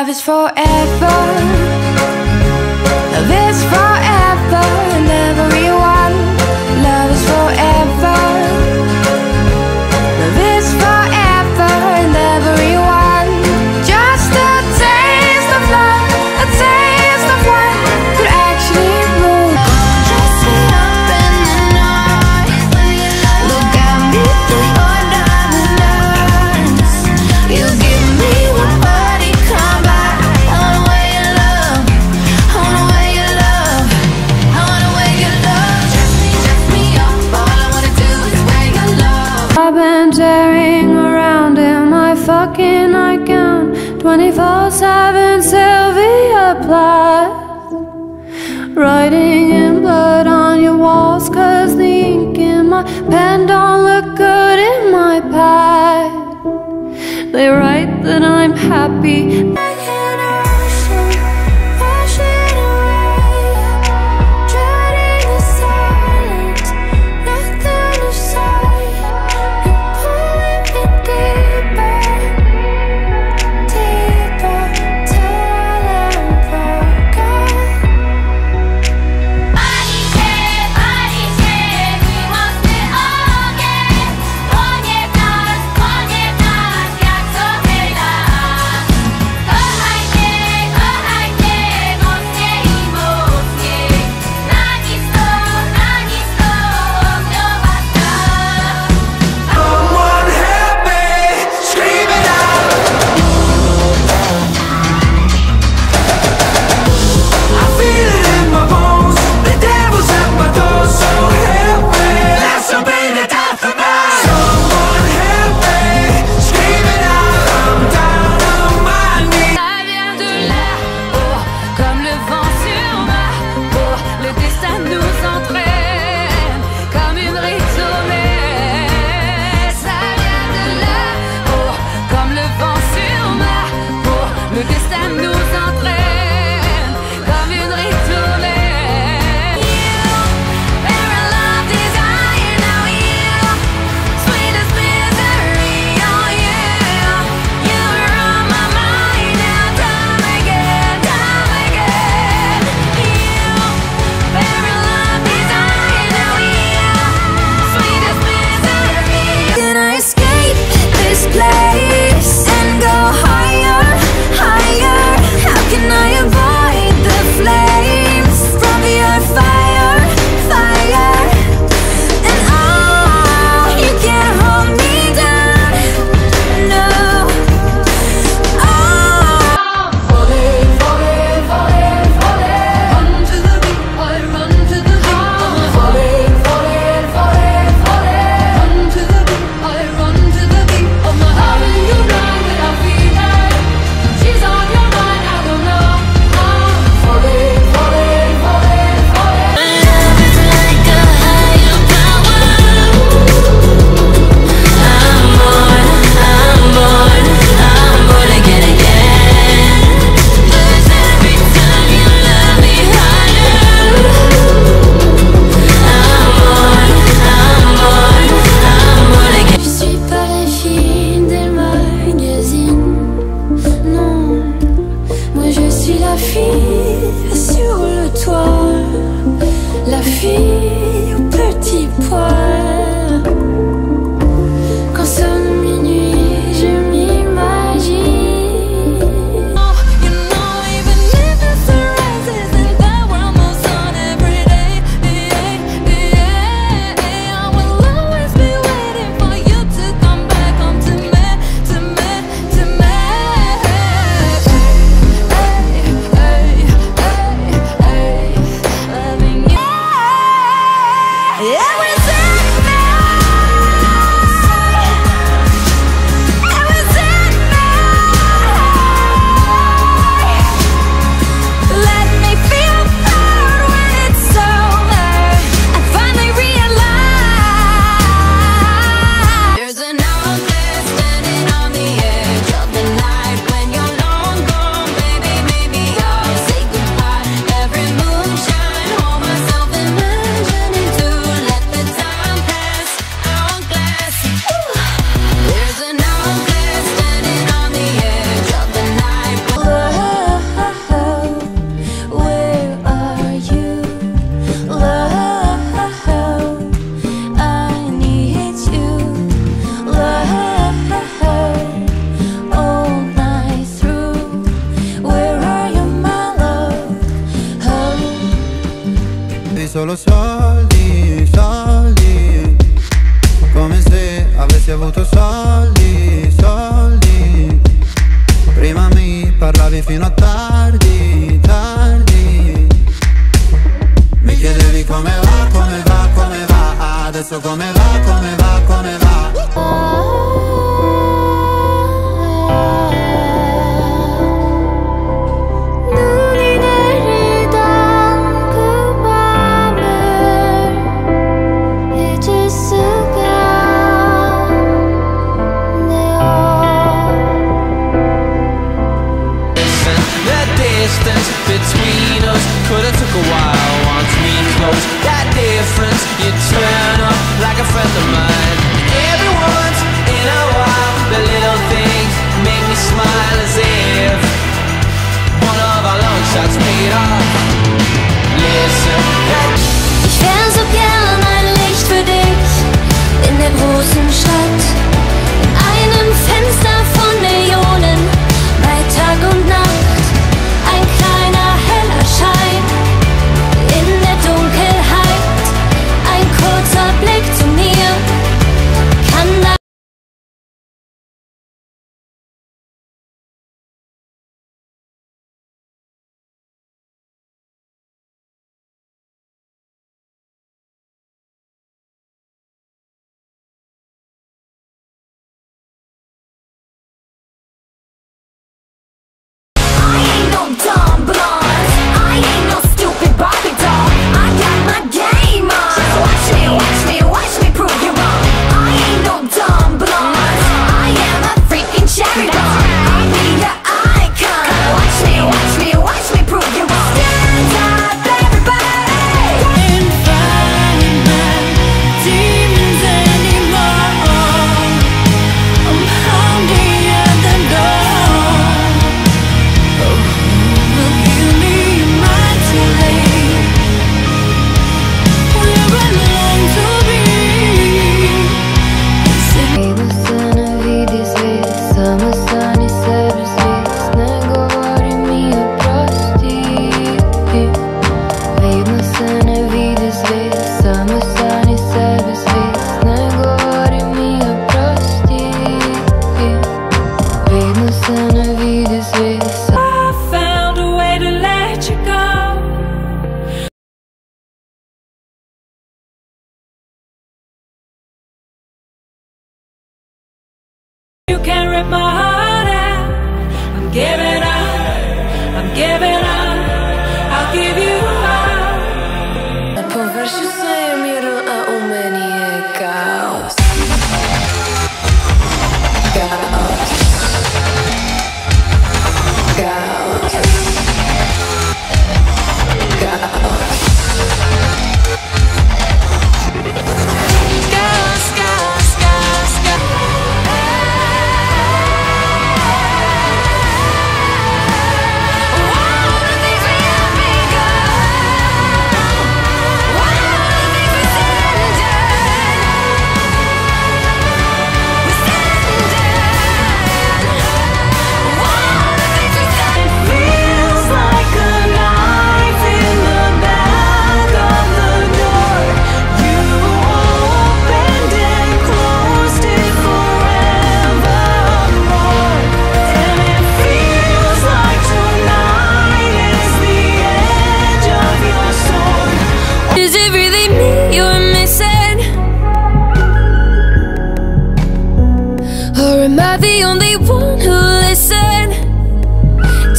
Love is forever. Happy lo so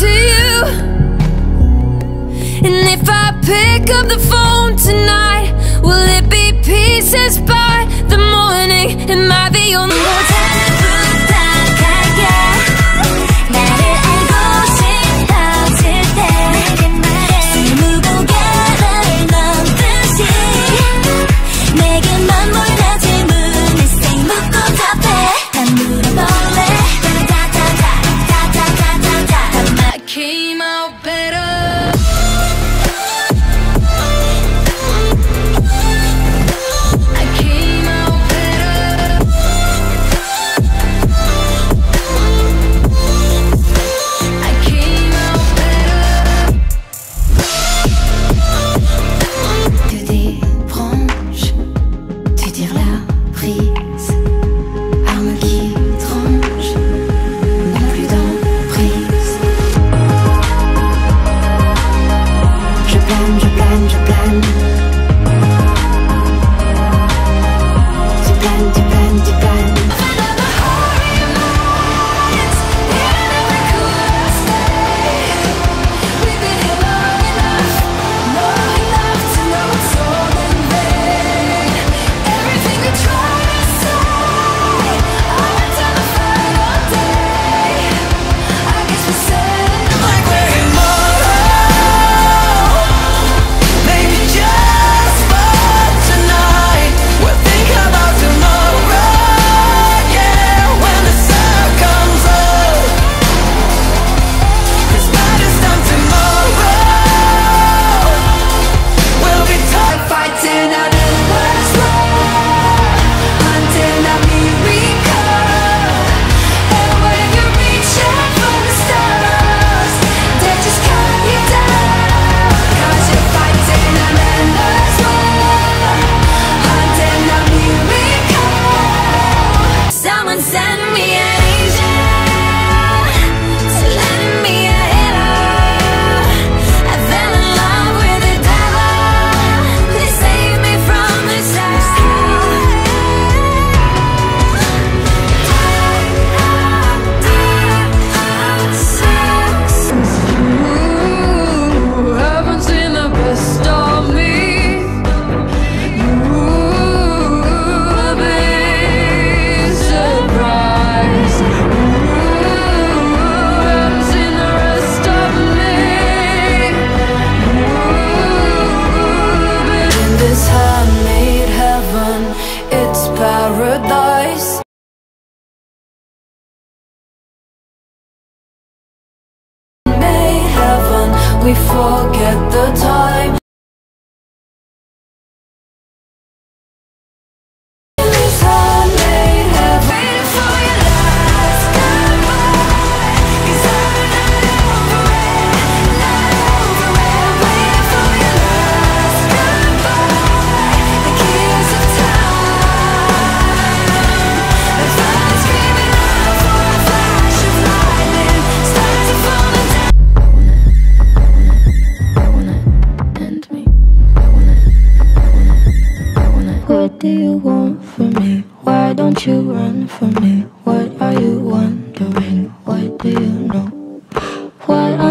to you And if I pick up the phone tonight Will it be pieces by the morning? Am I the only one? you.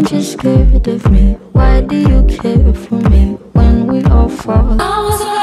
Aren't you scared of me? Why do you care for me when we all fall?